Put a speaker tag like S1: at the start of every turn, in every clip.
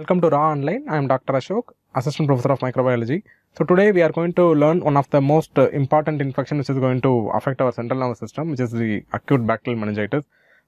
S1: Welcome to Raaonline. I am Dr. Ashok, Assistant Professor of Microbiology. So today we are going to learn one of the most uh, important infection which is going to affect our central nervous system, which is the acute bacterial meningitis.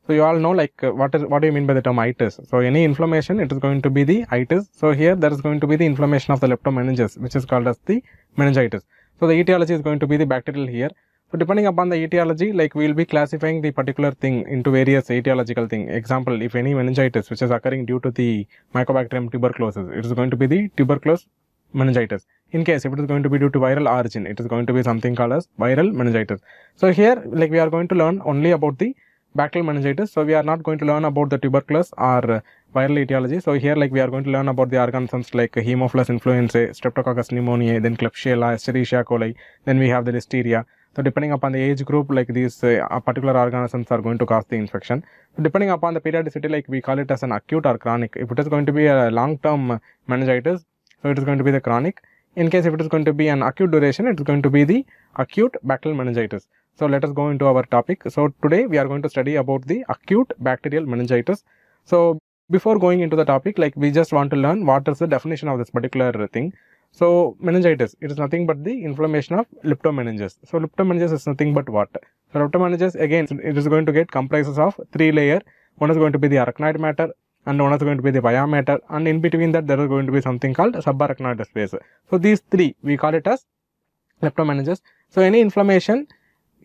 S1: So you all know like uh, what is what do you mean by the term itis? So any inflammation, it is going to be the itis. So here there is going to be the inflammation of the leptomeninges, which is called as the meningitis. So the etiology is going to be the bacterial here. So depending upon the etiology, like we will be classifying the particular thing into various etiological thing. Example, if any meningitis which is occurring due to the Mycobacterium tuberculosis, it is going to be the tuberculosis meningitis. In case if it is going to be due to viral origin, it is going to be something called as viral meningitis. So here, like we are going to learn only about the bacterial meningitis. So we are not going to learn about the tuberculosis or viral etiology. So here, like we are going to learn about the organisms like Haemophilus influenzae, Streptococcus pneumoniae, then Klebsiella, Escherichia coli. Then we have the listeria. So depending upon the age group, like these uh, particular organisms are going to cause the infection. So depending upon the periodicity, like we call it as an acute or chronic. If it is going to be a long-term meningitis, so it is going to be the chronic. In case if it is going to be an acute duration, it is going to be the acute bacterial meningitis. So let us go into our topic. So today we are going to study about the acute bacterial meningitis. So before going into the topic, like we just want to learn what is the definition of this particular thing. So meningitis, it is nothing but the inflammation of leptomeninges. So leptomeninges is nothing but what? So leptomeninges again, it is going to get comprises of three layer. One is going to be the arachnoid mater, and one is going to be the pia and in between that there is going to be something called subarachnoid space. So these three we call it as leptomeninges. So any inflammation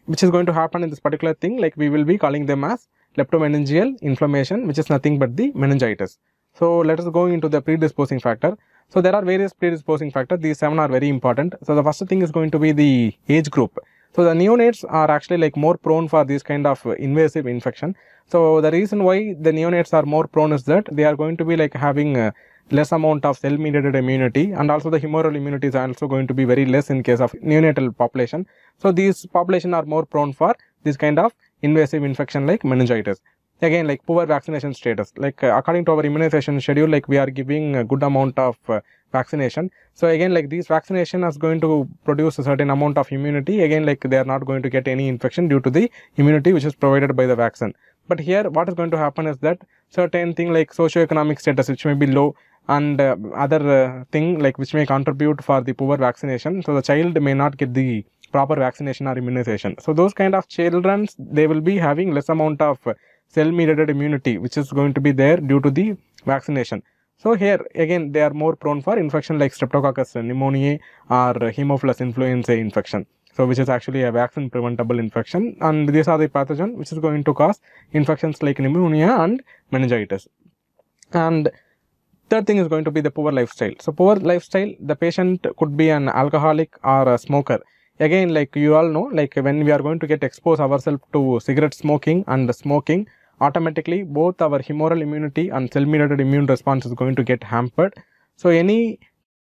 S1: which is going to happen in this particular thing, like we will be calling them as leptomeningeal inflammation, which is nothing but the meningitis. So let us go into the predisposing factor. So there are various predisposing factors. These seven are very important. So the first thing is going to be the age group. So the neonates are actually like more prone for this kind of invasive infection. So the reason why the neonates are more prone is that they are going to be like having uh, less amount of cell mediated immunity and also the humoral immunity is also going to be very less in case of neonatal population. So these population are more prone for this kind of invasive infection like meningitis again like poor vaccination status. Like uh, according to our immunization schedule like we are giving a good amount of uh, vaccination. So again like this vaccination is going to produce a certain amount of immunity. Again like they are not going to get any infection due to the immunity which is provided by the vaccine. But here what is going to happen is that certain thing like socioeconomic status which may be low and uh, other uh, thing like which may contribute for the poor vaccination. So the child may not get the proper vaccination or immunization. So those kind of children they will be having less amount of cell mediated immunity which is going to be there due to the vaccination. So here again they are more prone for infection like streptococcus pneumoniae or haemophilus influenzae infection. So which is actually a vaccine preventable infection. And these are the pathogen which is going to cause infections like pneumonia and meningitis. And third thing is going to be the poor lifestyle. So poor lifestyle the patient could be an alcoholic or a smoker again like you all know like when we are going to get expose ourselves to cigarette smoking and smoking automatically both our humoral immunity and cell mediated immune response is going to get hampered. So any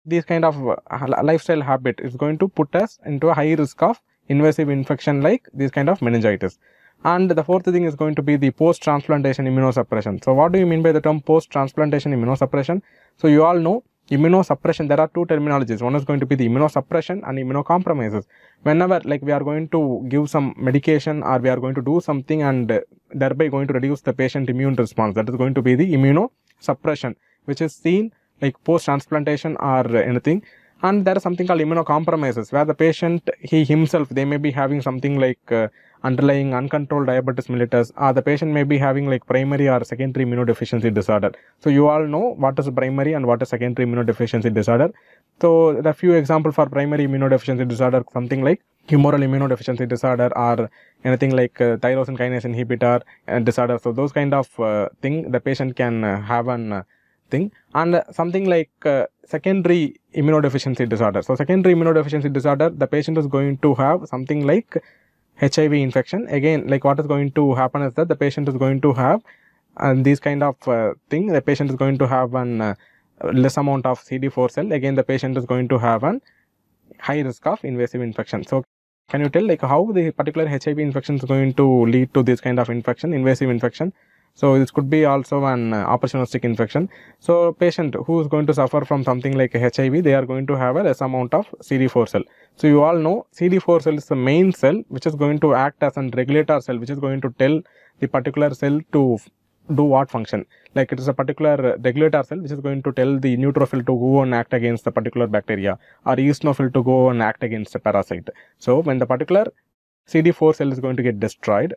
S1: this kind of uh, lifestyle habit is going to put us into a high risk of invasive infection like this kind of meningitis. And the fourth thing is going to be the post transplantation immunosuppression. So what do you mean by the term post transplantation immunosuppression? So you all know immunosuppression. There are two terminologies. One is going to be the immunosuppression and immunocompromises. Whenever like we are going to give some medication or we are going to do something and thereby going to reduce the patient immune response that is going to be the immunosuppression which is seen like post transplantation or anything. And there is something called immunocompromises where the patient he himself they may be having something like uh, underlying uncontrolled diabetes mellitus or the patient may be having like primary or secondary immunodeficiency disorder. So you all know what is primary and what is secondary immunodeficiency disorder. So the few example for primary immunodeficiency disorder something like humoral immunodeficiency disorder or anything like uh, tyrosine kinase inhibitor uh, disorder. So those kind of uh, thing the patient can uh, have an uh, thing. And something like uh, secondary immunodeficiency disorder. So secondary immunodeficiency disorder the patient is going to have something like hiv infection. Again like what is going to happen is that the patient is going to have and these kind of uh, thing the patient is going to have an uh, less amount of cd4 cell. Again the patient is going to have an high risk of invasive infection. So can you tell like how the particular hiv infection is going to lead to this kind of infection invasive infection so this could be also an uh, opportunistic infection. So patient who is going to suffer from something like HIV, they are going to have a less amount of CD4 cell. So you all know CD4 cell is the main cell which is going to act as a regulator cell which is going to tell the particular cell to do what function like it is a particular regulator cell which is going to tell the neutrophil to go and act against the particular bacteria or eosinophil to go and act against the parasite so when the particular cd4 cell is going to get destroyed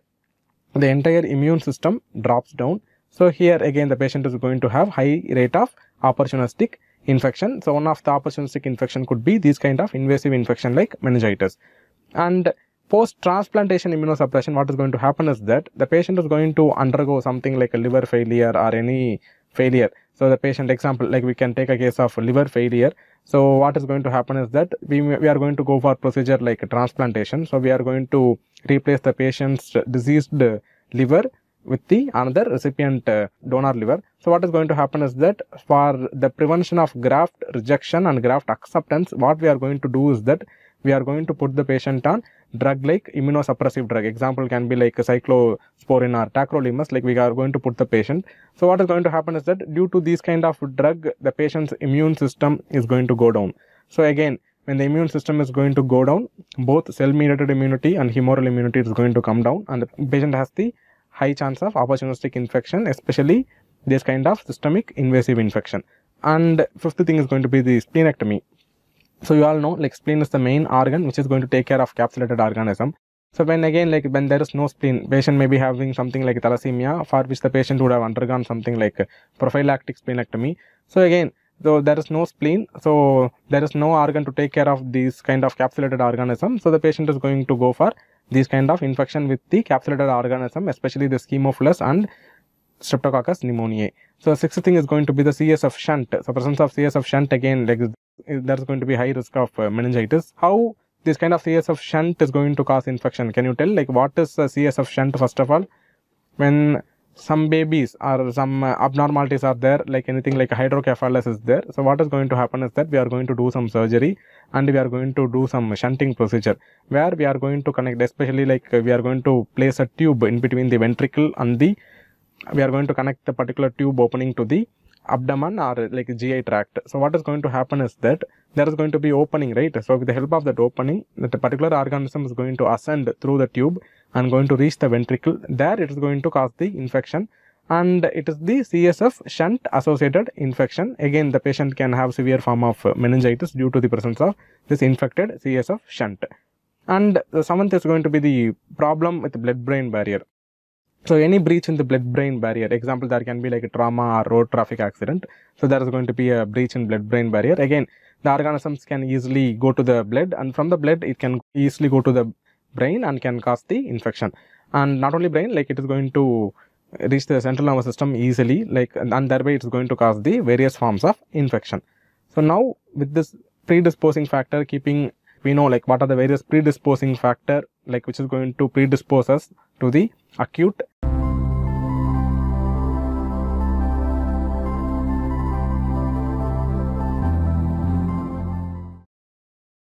S1: the entire immune system drops down. So here again the patient is going to have high rate of opportunistic infection. So one of the opportunistic infection could be this kind of invasive infection like meningitis. And post transplantation immunosuppression what is going to happen is that the patient is going to undergo something like a liver failure or any failure. So the patient example like we can take a case of liver failure. So what is going to happen is that we, we are going to go for procedure like transplantation. So we are going to replace the patient's diseased liver with the another recipient uh, donor liver. So what is going to happen is that for the prevention of graft rejection and graft acceptance, what we are going to do is that we are going to put the patient on drug like immunosuppressive drug. Example can be like cyclosporin or tacrolimus, like we are going to put the patient. So what is going to happen is that due to this kind of drug, the patient's immune system is going to go down. So again, when the immune system is going to go down, both cell-mediated immunity and humoral immunity is going to come down and the patient has the high chance of opportunistic infection, especially this kind of systemic invasive infection. And fifth thing is going to be the splenectomy. So you all know like spleen is the main organ which is going to take care of capsulated organism. So when again like when there is no spleen, patient may be having something like thalassemia for which the patient would have undergone something like prophylactic splenectomy. So again so there is no spleen so there is no organ to take care of these kind of capsulated organism so the patient is going to go for these kind of infection with the capsulated organism, especially the Haemophilus and Streptococcus pneumoniae. So sixth thing is going to be the CSF shunt. So presence of CSF shunt again, like there's going to be high risk of uh, meningitis. How this kind of CSF shunt is going to cause infection? Can you tell like what is a CSF shunt first of all? When some babies or some uh, abnormalities are there like anything like hydrocephalus is there so what is going to happen is that we are going to do some surgery and we are going to do some shunting procedure where we are going to connect especially like we are going to place a tube in between the ventricle and the we are going to connect the particular tube opening to the abdomen or like GI tract. So what is going to happen is that there is going to be opening, right? So with the help of that opening, that particular organism is going to ascend through the tube and going to reach the ventricle. There it is going to cause the infection and it is the CSF shunt associated infection. Again, the patient can have severe form of meningitis due to the presence of this infected CSF shunt. And the seventh is going to be the problem with blood-brain barrier. So any breach in the blood-brain barrier, example, there can be like a trauma or road traffic accident. So there is going to be a breach in blood-brain barrier. Again, the organisms can easily go to the blood and from the blood, it can easily go to the brain and can cause the infection. And not only brain, like it is going to reach the central nervous system easily, like and thereby it is going to cause the various forms of infection. So now with this predisposing factor, keeping we know like what are the various predisposing factor like which is going to predispose us to the acute